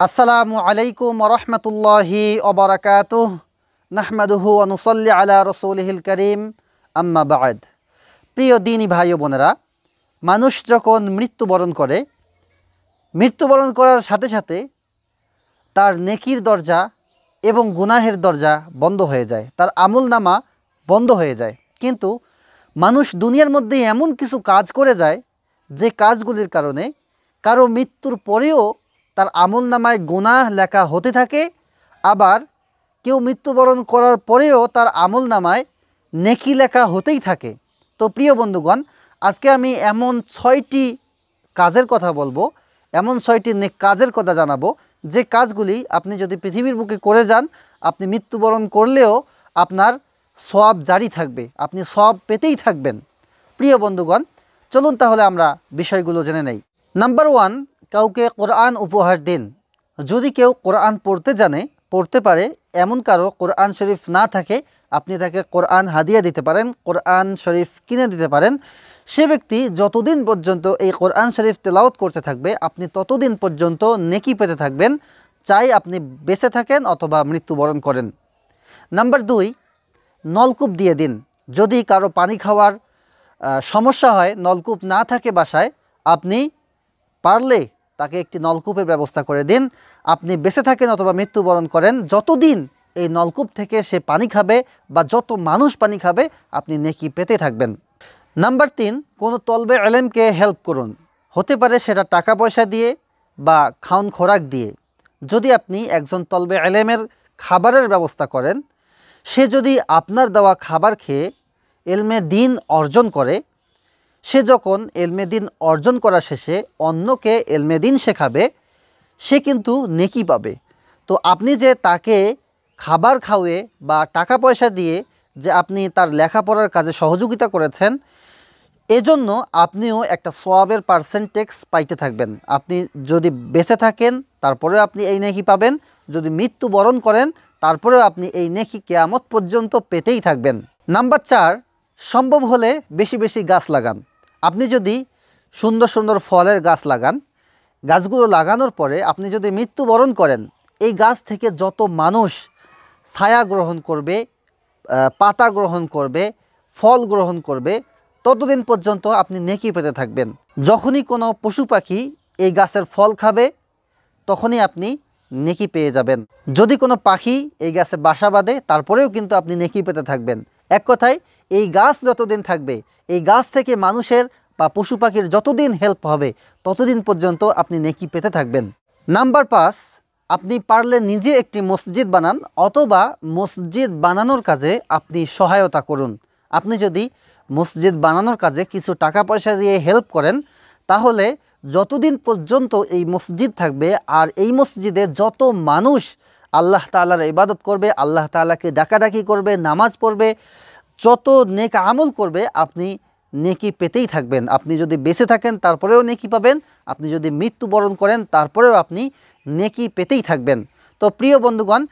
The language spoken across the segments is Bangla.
আসসালামু আলাইকুম রহমতুল্লাহি অবরাকাত নাহমাদুহু অনুসল্লি আলা রসুলহিল করিম। আম্মা বাদ। প্রিয় দিনী ভাই বোনেরা, মানুষ যখন মৃত্যুবরণ করে, মৃত্যুবরণ করার সাথে সাথে তার নেকির দরজা এবং গুনাহের দরজা বন্ধ হয়ে যায়, তার আমল নামা বন্ধ হয়ে যায়। কিন্তু মানুষ দুনিয়ার মধ্যে এমন কিছু কাজ করে যায়, যে কাজগুলির কারণে কারও মৃত্যুর পরেও তার আমল নামায় গুনাহ লেখা হতে থাকে। আবার কেউ মৃত্যুবরণ করার পরেও তার আমল নামায় নেকি লেখা হতেই থাকে। তো প্রিয় বন্ধুগণ, আজকে আমি এমন ছয়টি কাজের কথা বলব, এমন ছয়টি নে কাজের কথা জানাব, যে কাজগুলি আপনি যদি পৃথিবীর বুকে করে যান, আপনি মৃত্যুবরণ করলেও আপনার সব জারি থাকবে, আপনি সব পেতেই থাকবেন। প্রিয় বন্ধুগণ, চলুন তাহলে আমরা বিষয়গুলো জেনে নেই। নাম্বার ওয়ান কাউকে কোরআন উপহার দিন। যদি কেউ কোরআন পড়তে জানে, পড়তে পারে, এমন কারও কোরআন শরীফ না থাকে, আপনি তাকে কোরআন হাদিয়া দিতে পারেন, কোরআন শরীফ কিনে দিতে পারেন। সে ব্যক্তি যতদিন পর্যন্ত এই কোরআন শরীফ তেলাওত করতে থাকবে, আপনি ততদিন পর্যন্ত নেকি পেতে থাকবেন, চাই আপনি বেঁচে থাকেন অথবা মৃত্যুবরণ করেন। নাম্বার দুই, নলকূপ দিয়ে দিন। যদি কারও পানি খাওয়ার সমস্যা হয়, নলকূপ না থাকে বাসায়, আপনি পারলে তাকে একটি নলকূপের ব্যবস্থা করে দিন। আপনি বেঁচে থাকেন অথবা মৃত্যুবরণ করেন, যতদিন এই নলকূপ থেকে সে পানি খাবে বা যত মানুষ পানি খাবে, আপনি নেকি পেতে থাকবেন। নাম্বার তিন, কোনো তলবে এলেমকে হেল্প করুন। হতে পারে সেটা টাকা পয়সা দিয়ে বা খাওন খোরাক দিয়ে। যদি আপনি একজন তলবে এলেমের খাবারের ব্যবস্থা করেন, সে যদি আপনার দেওয়া খাবার খেয়ে এলমে দিন অর্জন করে সে যখন এলমেদিন অর্জন করা শেষে অন্যকে এলমেদিন শেখাবে, সে কিন্তু নেকি পাবে। তো আপনি যে তাকে খাবার খাওয়ে বা টাকা পয়সা দিয়ে যে আপনি তার লেখাপড়ার কাজে সহযোগিতা করেছেন, এজন্য আপনিও একটা সোয়াবের পার্সেন্টেক্স পাইতে থাকবেন। আপনি যদি বেঁচে থাকেন, তারপরেও আপনি এই নেকি পাবেন। যদি মৃত্যুবরণ করেন, তারপরেও আপনি এই নেকি কেয়ামত পর্যন্ত পেতেই থাকবেন। নাম্বার চার, সম্ভব হলে বেশি বেশি গাছ লাগান। আপনি যদি সুন্দর সুন্দর ফলের গাছ লাগান, গাছগুলো লাগানোর পরে আপনি যদি মৃত্যুবরণ করেন, এই গাছ থেকে যত মানুষ ছায়া গ্রহণ করবে পাতা গ্রহণ করবে, ফল গ্রহণ করবে, ততদিন পর্যন্ত আপনি নেকি পেতে থাকবেন। যখনই কোনো পশু পাখি এই গাছের ফল খাবে, তখনই আপনি নেকি পেয়ে যাবেন। যদি কোনো পাখি এই গাছে বাসা বাঁধে, তারপরেও কিন্তু আপনি নেকি পেতে থাকবেন। এক কথায়, এই গাছ যতদিন থাকবে, এই গাছ থেকে মানুষের বা পশু পাখির যতদিন হেল্প হবে, ততদিন পর্যন্ত আপনি নেকি পেতে থাকবেন। নাম্বার পাঁচ, আপনি পারলে নিজে একটি মসজিদ বানান অথবা মসজিদ বানানোর কাজে আপনি সহায়তা করুন। আপনি যদি মসজিদ বানানোর কাজে কিছু টাকা পয়সা দিয়ে হেল্প করেন, তাহলে যতদিন পর্যন্ত এই মসজিদ থাকবে আর এই মসজিদে যত মানুষ আল্লাহ তালার ইবাদত করবে, আল্লাহ তালাকে ডাকাডাকি করবে, নামাজ পড়বে, যত নেক আমল করবে, আপনি নেকি পেতেই থাকবেন। আপনি যদি বেঁচে থাকেন, তারপরেও নেকি পাবেন। আপনি যদি মৃত্যুবরণ করেন, তারপরেও আপনি নেকি পেতেই থাকবেন। তো প্রিয় বন্ধুগণ,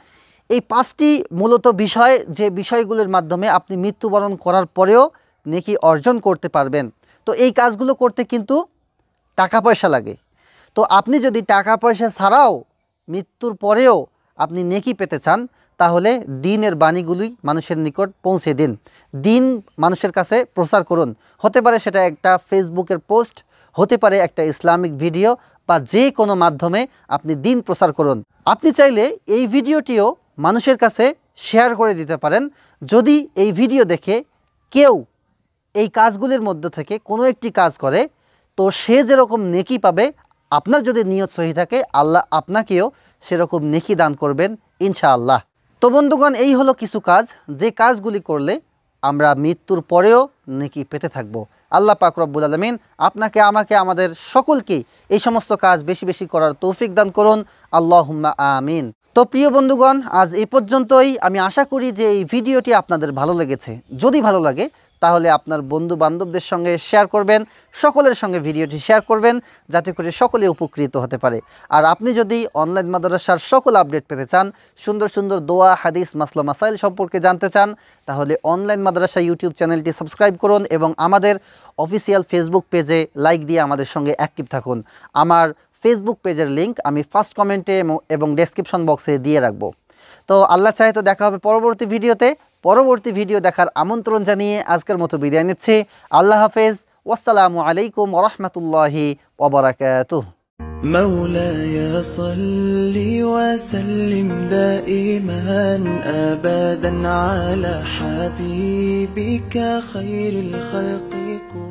এই পাঁচটি মূলত বিষয়, যে বিষয়গুলোর মাধ্যমে আপনি মৃত্যুবরণ করার পরেও নেকি অর্জন করতে পারবেন। তো এই কাজগুলো করতে কিন্তু টাকা পয়সা লাগে। তো আপনি যদি টাকা পয়সা ছাড়াও মৃত্যুর পরেও আপনি নেকি পেতে চান, তাহলে দিনের বাণীগুলি মানুষের নিকট পৌঁছে দিন। দিন মানুষের কাছে প্রচার করুন। হতে পারে সেটা একটা ফেসবুকের পোস্ট, হতে পারে একটা ইসলামিক ভিডিও বা যে কোনো মাধ্যমে আপনি দিন প্রচার করুন। আপনি চাইলে এই ভিডিওটিও মানুষের কাছে শেয়ার করে দিতে পারেন। যদি এই ভিডিও দেখে কেউ এই কাজগুলির মধ্য থেকে কোনো একটি কাজ করে, তো সে যেরকম নেকি পাবে, আপনার যদি নিয়ত সহি থাকে, আল্লাহ আপনাকেও সেরকম নেকি দান করবেন, ইনশাআল্লাহ। তো বন্ধুগণ, এই হলো কিছু কাজ। যে কাজগুলি করলে আমরা মৃত্যুর পরেও নেকি পেতে থাকব। আল্লাহ পাক রব্বুল আলমিন আপনাকে, আমাকে, আমাদের সকলকেই এই সমস্ত কাজ বেশি বেশি করার তৌফিক দান করুন। আল্লাহ আমিন। তো প্রিয় বন্ধুগণ, আজ এই পর্যন্তই। আমি আশা করি যে এই ভিডিওটি আপনাদের ভালো লেগেছে। যদি ভালো লাগে তাহলে আপনার বন্ধু বান্ধবদের সঙ্গে শেয়ার করবেন, সকলের সঙ্গে ভিডিওটি শেয়ার করবেন, যাতে করে সকলে উপকৃত হতে পারে। আর আপনি যদি অনলাইন মাদ্রাসার সকল আপডেট পেতে চান, সুন্দর সুন্দর দোয়া, হাদিস, মাসলা, মাসাইল সম্পর্কে জানতে চান, তাহলে অনলাইন মাদ্রাসা ইউটিউব চ্যানেলটি সাবস্ক্রাইব করুন এবং আমাদের অফিসিয়াল ফেসবুক পেজে লাইক দিয়ে আমাদের সঙ্গে অ্যাক্টিভ থাকুন। আমার ফেসবুক পেজের লিঙ্ক আমি ফার্স্ট কমেন্টে এবং ডেসক্রিপশন বক্সে দিয়ে রাখব। তো আল্লাহ চাহে তো দেখা হবে পরবর্তী ভিডিওতে পরবর্তী ভিডিও দেখার আমন্ত্রণ জানিয়ে আজকের মতো বিদায় নিচ্ছি আল্লাহ হাফেজ ওয়াসালামু আলাইকুম ওরহমতুল্লাহি ওবরাকাতুহ مولاي صل وسلم دائما ابدا على حبيبك خير الخلق كل